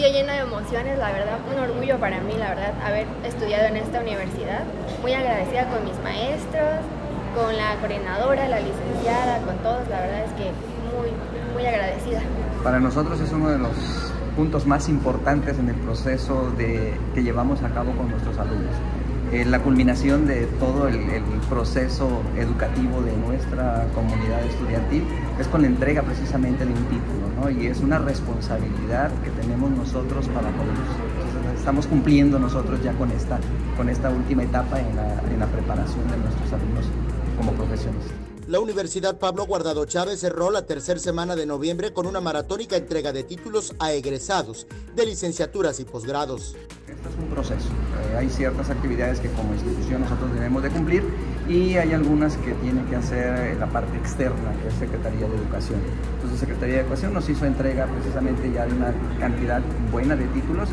día lleno de emociones, la verdad, un orgullo para mí, la verdad, haber estudiado en esta universidad. Muy agradecida con mis maestros, con la coordinadora, la licenciada, con todos, la verdad es que muy, muy agradecida. Para nosotros es uno de los puntos más importantes en el proceso de, que llevamos a cabo con nuestros alumnos. Eh, la culminación de todo el, proceso educativo de nuestra comunidad estudiantil es con la entrega precisamente de un título, ¿no? y es una responsabilidad que tenemos nosotros para ellos. Estamos cumpliendo nosotros ya con esta, con esta última etapa en la, en la preparación de nuestros alumnos como profesionistas. La Universidad Pablo Guardado Chávez cerró la tercera semana de noviembre con una maratónica entrega de títulos a egresados de licenciaturas y posgrados. Este es un proceso. Eh, hay ciertas actividades que como institución nosotros debemos de cumplir y hay algunas que tiene que hacer la parte externa, que es Secretaría de Educación. Entonces Secretaría de Educación nos hizo entrega precisamente ya de una cantidad buena de títulos.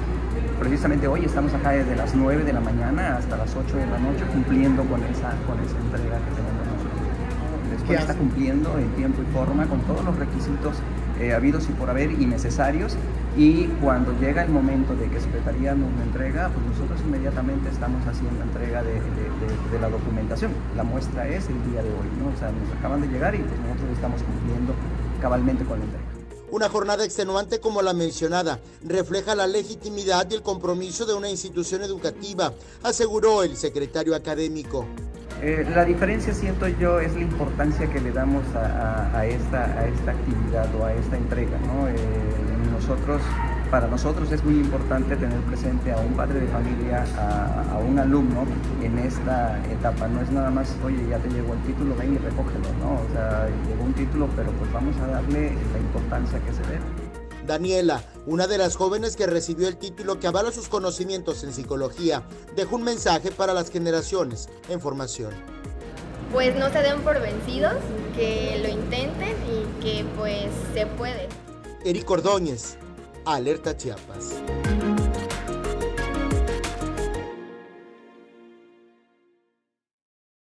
Precisamente hoy estamos acá desde las 9 de la mañana hasta las 8 de la noche cumpliendo con esa, con esa entrega que tenemos que está cumpliendo en tiempo y forma con todos los requisitos eh, habidos y por haber y necesarios y cuando llega el momento de que Secretaría nos lo entrega, pues nosotros inmediatamente estamos haciendo entrega de, de, de, de, la documentación. La muestra es el día de hoy, ¿no? O sea, nos acaban de llegar y pues nosotros estamos cumpliendo cabalmente con la entrega. Una jornada extenuante como la mencionada refleja la legitimidad y el compromiso de una institución educativa, aseguró el secretario académico. Eh, la diferencia, siento yo, es la importancia que le damos a, esta, actividad o a esta entrega. ¿no? Eh, nosotros, para nosotros es muy importante tener presente a un padre de familia, a, a, un alumno en esta etapa. No es nada más, oye, ya te llegó el título, ven y recógelo. ¿no? O sea, llegó un título, pero pues vamos a darle la importancia que se debe. Daniela, una de las jóvenes que recibió el título que avala sus conocimientos en psicología, dejó un mensaje para las generaciones en formación. Pues no se den por vencidos, que lo intenten y que pues se puede. Eric Ordóñez, Alerta Chiapas.